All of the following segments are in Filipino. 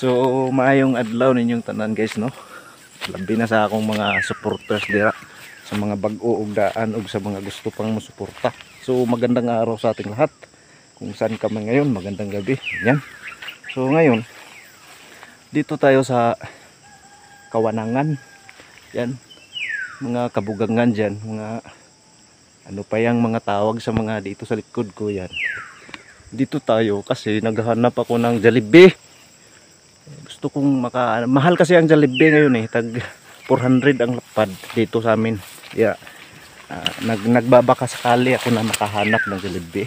So, maayong adlaw ninyong tanan guys, no? Labi na sa akong mga supporters dira sa mga bag-o ug daan ug sa mga gusto pang musuporta. So, magandang araw sa ating lahat. Kung saan ka man ngayon, magandang gabi. Yan. So, ngayon, dito tayo sa Kawanangan. Yan. Mga kabugangan dyan. Mga ano pa yung mga tawag sa mga dito sa likod ko yan. Dito tayo kasi naghahanap ako ng Jollibee gusto kong maka mahal kasi ang Jollibee ngayon eh. Tag 400 ang lapad dito sa amin. Yeah. Ah, nag nagbabaka sakali ako na makahanap ng Jollibee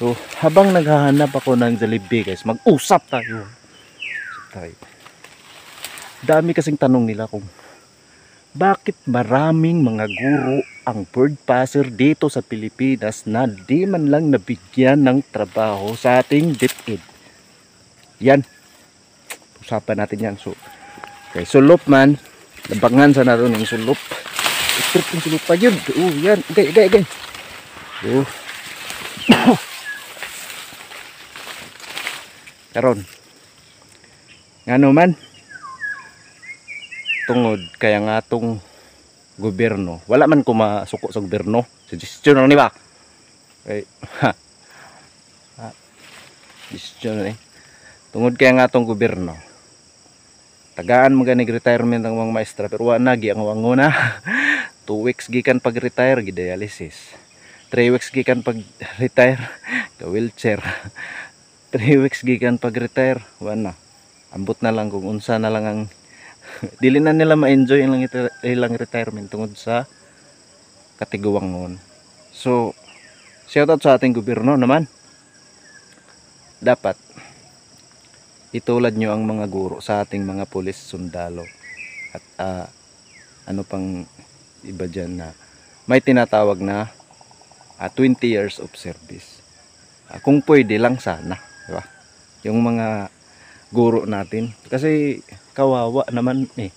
so habang naghahanap ako ng Jollibee guys mag-usap tayo. Usap tayo. Dami kasing tanong nila kung bakit maraming mga guro ang bird passer dito sa Pilipinas na di man lang nabigyan ng trabaho sa ating DepEd yan usapan natin yan. So okay sulop man. Labangan sa nato ng sulop. Strip yung sulop pa yun. Oh yan. Okay okay okay. Oh karon. Ngano man. Tungod kaya nga tong gobyerno. Wala man ko masuko sa gobyerno. Suggestion lang ni ba? Okay. Ha. Suggestion eh. Tungod kaya nga tong gobyerno tagaan mo ganig retirement ang mga maestra pero wala gi ang wanguna 2 weeks gikan pag retire gi dialysis 3 weeks gikan pag retire ka wheelchair. 3 weeks gikan pag retire wala ambot na lang kung unsa na lang ang dili na nila ma-enjoy ilang ilang retirement tungod sa katiguangon so shout out sa ating gobyerno naman. Dapat itulad nyo ang mga guro sa ating mga pulis sundalo. At uh, ano pang iba dyan na may tinatawag na uh, 20 years of service. Uh, kung pwede lang sana di ba? Yung mga guro natin. Kasi kawawa naman eh.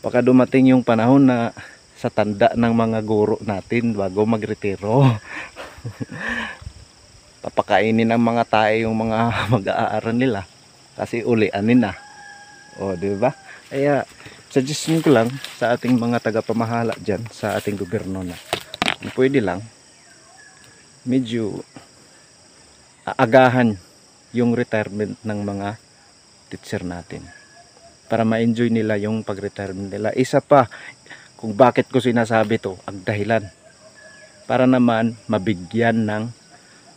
Baka dumating yung panahon na sa tanda ng mga guro natin bago magretiro. Papakainin ng mga tayo yung mga mag-aaral nila kasi ulianin na. O di ba? Kaya suggestion ko lang sa ating mga tagapamahala dyan sa ating gobyerno na pwede lang medyo aagahan yung retirement ng mga teacher natin para ma-enjoy nila yung pag-retirement nila. Isa pa kung bakit ko sinasabi to ang dahilan para naman mabigyan ng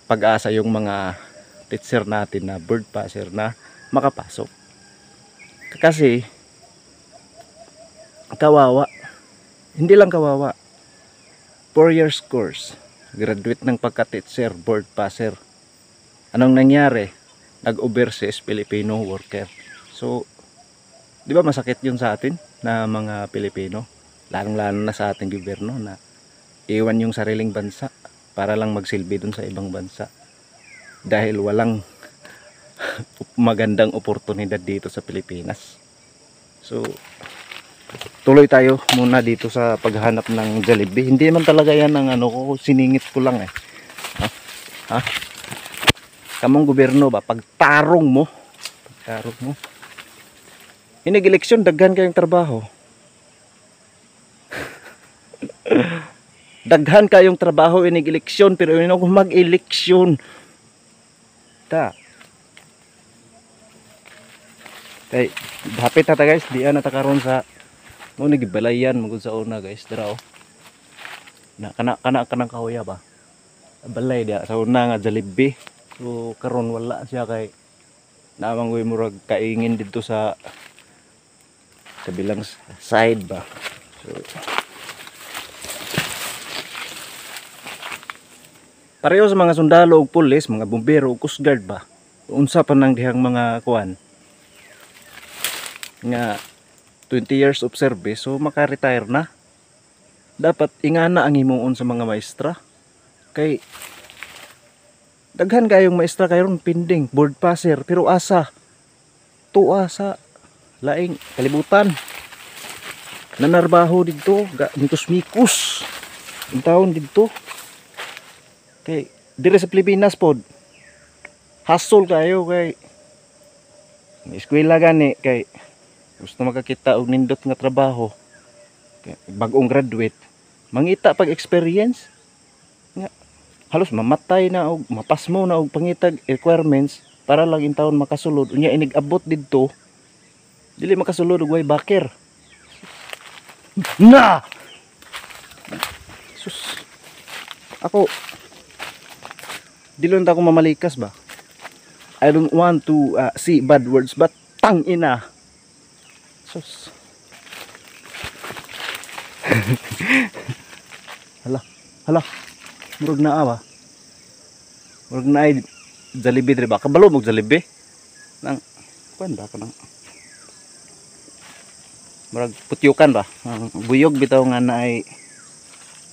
pag-asa yung mga teacher natin na bird passer na makapasok. Kasi kawawa. Hindi lang kawawa. 4 years course. Graduate ng pagka-teacher, board passer. Anong nangyari? Nag-overseas Filipino worker. So, di ba masakit yun sa atin na mga Pilipino? Lalong-lalo na sa ating gobyerno na iwan yung sariling bansa para lang magsilbi dun sa ibang bansa. Dahil walang magandang oportunidad dito sa Pilipinas. So, tuloy tayo muna dito sa paghanap ng Jollibee. Hindi man talaga yan ang ano ko, siningit ko lang eh. Ha? Ha? Kamong gobyerno ba, pagtarong mo, pagtarong mo, inig-eleksyon, daghan kayong trabaho. daghan kayong trabaho inig-eleksyon, pero yun ako mag-eleksyon. Ta, Kay hapit na ta guys, di na ta karon sa mo nagibalayan magud sa una guys, dira oh. Na kana kana kanang kahoya ba. Balay dia sa una nga Jollibee. So karon wala siya kay namang way murag kaingin dito sa kabilang side ba. So Pareho sa mga sundalo ug pulis, mga bumbero ug coast guard ba. Unsa pa nang dihang mga kuan nga 20 years of service so maka-retire na. Dapat ingana ang himuon sa mga maestra. Kay daghan kayong maestra kayon pending board passer pero asa? Tuwa sa laing kalibutan. Nanarbaho dito mikus mikus. Ang taon dito kay dire sa Pilipinas pod hustle kayo kay eskwela gani kay gusto makakita og nindot nga trabaho. Bag-ong graduate. Mangita pag experience. Nga halos mamatay na og mapasmo na og pangitag requirements para lang in taon makasulod. Unya inig-abot didto. Dili makasulod og way backer. Na! Sus. Ako Dilon ta ako mamalikas ba? I don't want to uh, see bad words but tang ina. Sus. hala, hala. Murag na ba? Murag na ay Jollibee dre ba? Kabalo mo Jollibee? Nang kuan ba ka nang Murag putyukan ba? Buyog bitaw nga na ay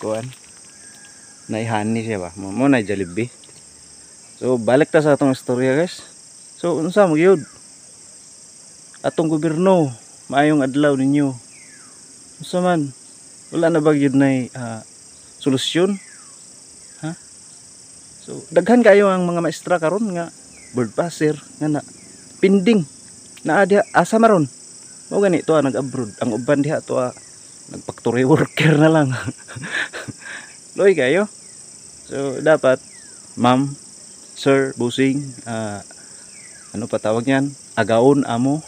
kuan. Naihani siya ba? Mo na Jollibee. So balik ta sa atong istorya guys. So unsa mo gyud? Atong gobyerno maayong adlaw ninyo. Unsa man? Wala na ba gyud nay ah, solusyon? Ha? So daghan kayo ang mga maestra karon nga bird passer nga na pending na diha asa maron. Mo gani to ah, nag-abroad. Ang uban diha to ah, nagfactory worker na lang. Loy kayo. So dapat ma'am sir, busing, ah, ano pa tawag yan? Agaon, amo,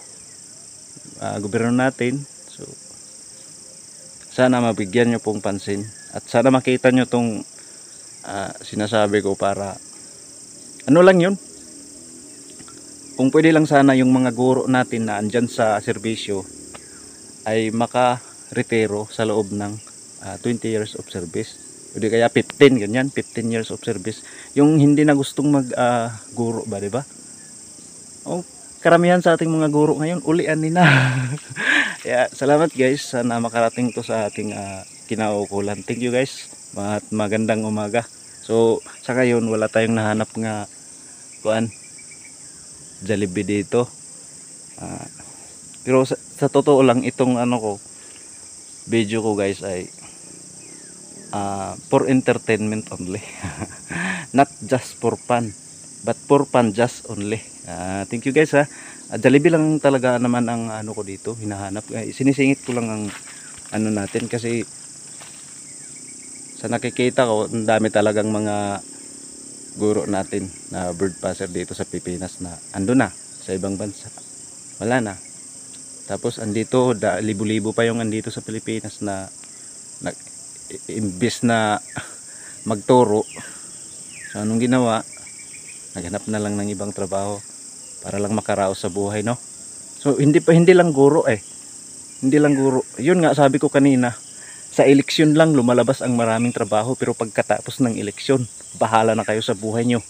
ah, gobyerno natin. So, sana mabigyan nyo pong pansin. At sana makita nyo tong ah, sinasabi ko para, ano lang yun? Kung pwede lang sana yung mga guro natin na andyan sa serbisyo ay maka-retiro sa loob ng ah, 20 years of service. Pwede kaya 15, ganyan, 15 years of service yung hindi na gustong mag ah, guro ba, di ba? Oh, karamihan sa ating mga guro ngayon, ulian ni na. Kaya salamat guys, sana makarating to sa ating uh, kinaukulan. Thank you guys. At magandang umaga. So, sa ngayon wala tayong nahanap nga kuan Jollibee dito. Ah, pero sa, sa totoo lang itong ano ko video ko guys ay ah, for entertainment only. not just for fun but for just only. Ah, thank you guys ha. Uh, Jollibee lang talaga naman ang ano ko dito hinahanap. Uh, sinisingit ko lang ang ano natin kasi sa nakikita ko ang dami talagang mga guro natin na bird passer dito sa Pilipinas na ando na sa ibang bansa. Wala na. Tapos andito da, libo-libo pa yung andito sa Pilipinas na, na imbis na magturo. So anong ginawa? Naghanap na lang ng ibang trabaho para lang makaraos sa buhay, no? So hindi pa hindi lang guro eh. Hindi lang guro. Yun nga sabi ko kanina, sa eleksyon lang lumalabas ang maraming trabaho pero pagkatapos ng eleksyon, bahala na kayo sa buhay nyo.